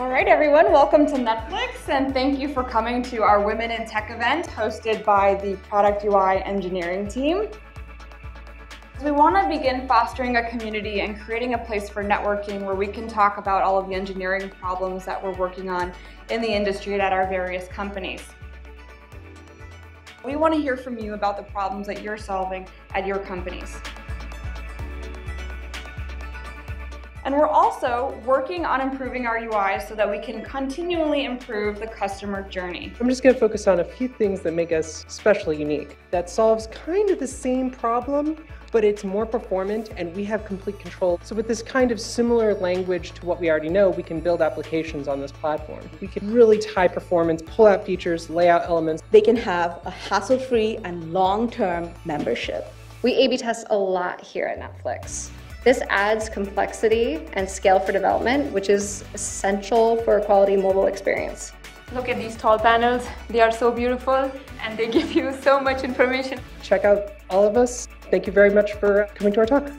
All right, everyone, welcome to Netflix, and thank you for coming to our Women in Tech event hosted by the Product UI engineering team. We want to begin fostering a community and creating a place for networking where we can talk about all of the engineering problems that we're working on in the industry and at our various companies. We want to hear from you about the problems that you're solving at your companies. And we're also working on improving our UI so that we can continually improve the customer journey. I'm just going to focus on a few things that make us especially unique. That solves kind of the same problem, but it's more performant and we have complete control. So with this kind of similar language to what we already know, we can build applications on this platform. We can really tie performance, pull out features, lay out elements. They can have a hassle-free and long-term membership. We A-B test a lot here at Netflix. This adds complexity and scale for development, which is essential for a quality mobile experience. Look at these tall panels. They are so beautiful and they give you so much information. Check out all of us. Thank you very much for coming to our talk.